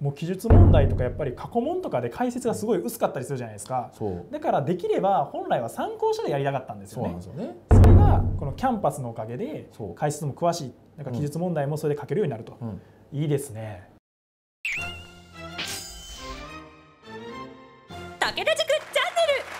もう記述問題とかやっぱり過去問とかで解説がすごい薄かったりするじゃないですか。そう。だからできれば本来は参考書でやりたかったんですそうよねなんですよね。それがこのキャンパスのおかげで解説も詳しい。なんか記述問題もそれで書けるようになると、うん。いいですね。武田塾チャンネル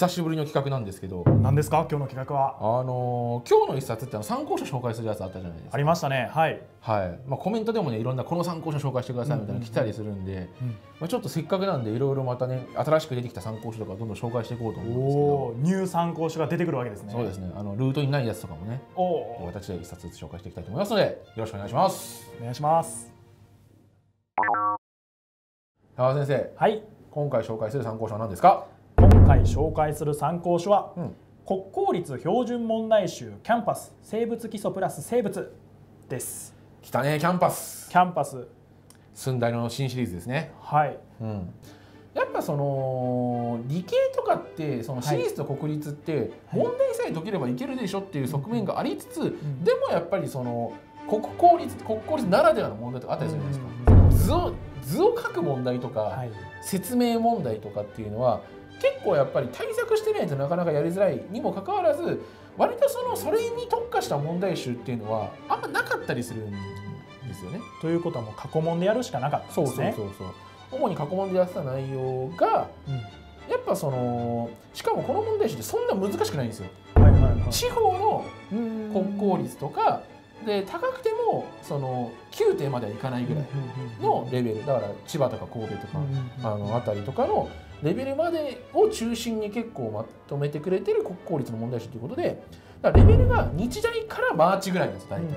久しぶりの企画なんですけど。何ですか？今日の企画は？あのー今日の一冊ってあの参考書紹介するやつあったじゃないですか。ありましたね。はい、はい。まあ、コメントでもねいろんなこの参考書紹介してくださいみたいなの来たりするんで、まあ、ちょっとせっかくなんでいろいろまたね新しく出てきた参考書とかどんどん紹介していこうと思うんですけおど。おニュー参考書が出てくるわけですね。そうですね。あのルートにないやつとかもねおお私で一冊ずつ紹介していきたいと思いますのでよろしくお願いします。お願いします。高田先生。はい。今回紹介する参考書は何ですか？今回紹介する参考書は、うん。国公立標準問題集 CanPass 生物基礎プラス生物です。来たね CanPass。CanPass。駿台の新シリーズですね。はい。うん。やっぱその理系とかってその私立と国立ってはい。問題さえ解ければいけるでしょっていう側面がありつつ、ん。でもやっぱりその国公立国公立ならではの問題とかあったりするじゃないですか、図を図を書く問題とか、はい。説明問題とかっていうのは結構やっぱり対策してないとなかなかやりづらいにもかかわらず割とそのそれに特化した問題集っていうのはあんまなかったりするんですよね。ということはもう過去問でやるしかなかったんですね。そうそう主に過去問でやってた内容がうん。やっぱそのしかもこの問題集ってそんな難しくないんですよ。はいはいはい。地方のうん。国公立とかで高くてもその9点まではいかないぐらいのレベル。だから千葉とか神戸とかあの辺りとかのレベルまでを中心に結構まとめてくれてる国公立の問題集ということでだからレベルが日大からマーチぐらいなんです大体。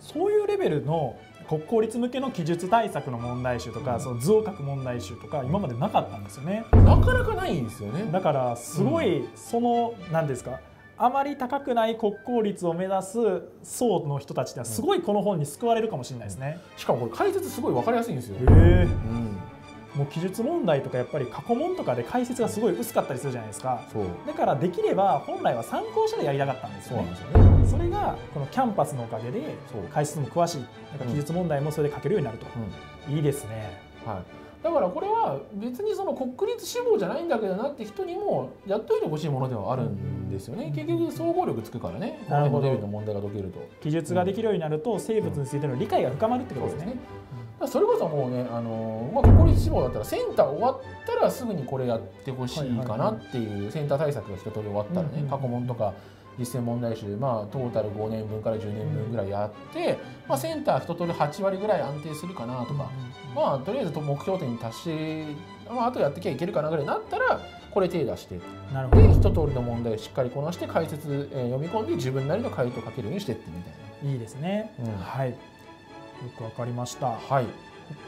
そういうレベルの国公立向けの記述対策の問題集とか、うん。その図を書く問題集とか今までなかったんですよね。うんなかなかないんですよね。だからすごいその何ですかあまり高くない国公立を目指す層の人たちではすごいこの本に救われるかもしれないですね。しかもこれ解説すごい分かりやすいんですよ。へえうん、もう記述問題とかやっぱり過去問とかで解説がすごい薄かったりするじゃないですか。そう。だからできれば本来は参考書でやりたかったんですそうよねなんですよね。それがこのキャンパスのおかげでそう。解説も詳しい。なんか記述問題もそれで書けるようになると、いいですね。はい、だからこれは別にその国立志望じゃないんだけどなって人にもやっといてほしいものではあるんですよね、結局総合力つくからね。このなるほど。レベルの問題が解けると。記述ができるようになると生物についての理解が深まるってことですね。だからそれこそもうね、あのまあ、国立志望だったらセンター終わったらすぐにこれやってほしいかなっていうセンター対策が一通り終わったらね、過去問とか実践問題集、まあ、トータル5年分から10年分ぐらいやって、まあ、センター一通り8割ぐらい安定するかなとか、まあ、とりあえず目標点に達して、まあ、あとやってきゃいけるかなぐらいになったらこれ手出して。なるほど。で一通りの問題をしっかりこなして解説、えー読み込んで自分なりの回答を書けるようにしてってみたいいいですね。うん。はい。よくわかりました。な。はい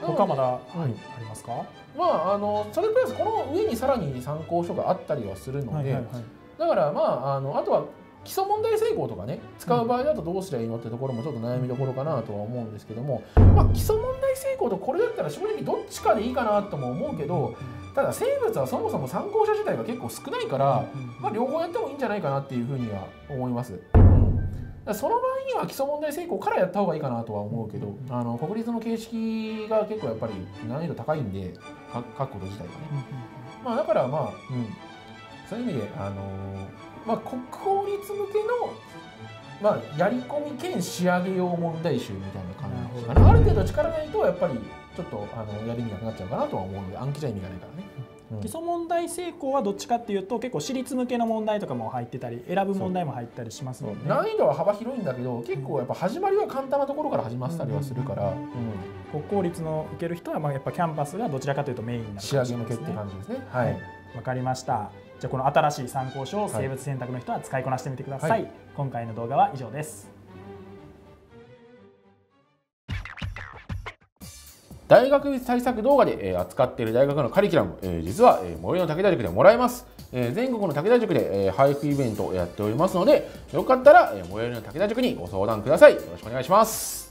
他まだ、うんはいありますか？はまあ、あのそれプラスこの上にさらに参考書があったりはするので、いはいはい。だからまああのあとは基礎問題成功とかね使う場合だとどうすりゃいいのってところもちょっと悩みどころかなとは思うんですけども、まあ、基礎問題成功とこれだったら正直どっちかでいいかなとも思うけどただ生物はそもそも参考書自体が結構少ないから、まあ、両方やってもいいんじゃないかなっていうふうには思います。その場合には基礎問題成功からやった方がいいかなとは思うけど、あの国立の形式が結構やっぱり難易度高いんでか書くこと自体がね。まあだからまあ、うん、そういう意味で、あのーまあ、国公立向けの、まあ、やり込み兼仕上げ用問題集みたいな感じかな。ある程度力ないとやっぱりちょっとあのやる意味なくなっちゃうかなとは思うので暗記じゃ意味がないからね。うん。基礎問題成功はどっちかっていうと結構私立向けの問題とかも入ってたり選ぶ問題も入ったりしますので、ね、難易度は幅広いんだけど結構やっぱ始まりは簡単なところから始まったりはするから、うん。国公立の受ける人はまあやっぱキャンパスがどちらかというとメインになる仕か上げ向けって感じですね。はい、わかりました。じゃあこの新しい参考書を生物選択の人は使いこなしてみてください、はい。今回の動画は以上です大学別対策動画で、え扱っている大学のカリキュラム、え実は、え最寄りの武田塾でもらえます、え全国の武田塾で、えー配布イベントをやっておりますのでよかったら、え最寄りの武田塾にご相談ください。よろしくお願いします。